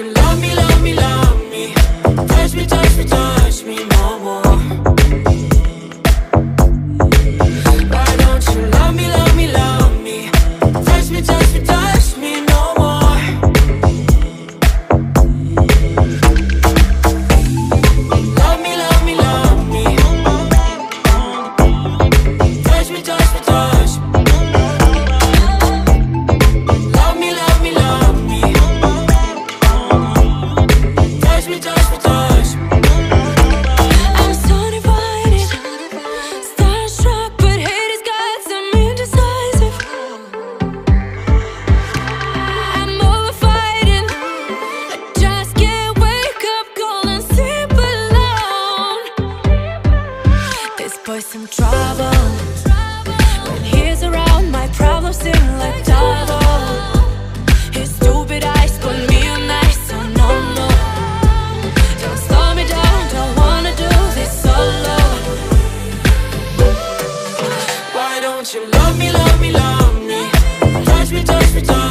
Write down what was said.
you love me, love me, love me? Touch me, touch me, touch me no more. always some trouble. When he's around, my problems seem like double. His stupid eyes put me on ice, so no, no Don't slow me down, don't wanna do this solo. Why don't you love me, love me, love me? Touch me, touch me, touch me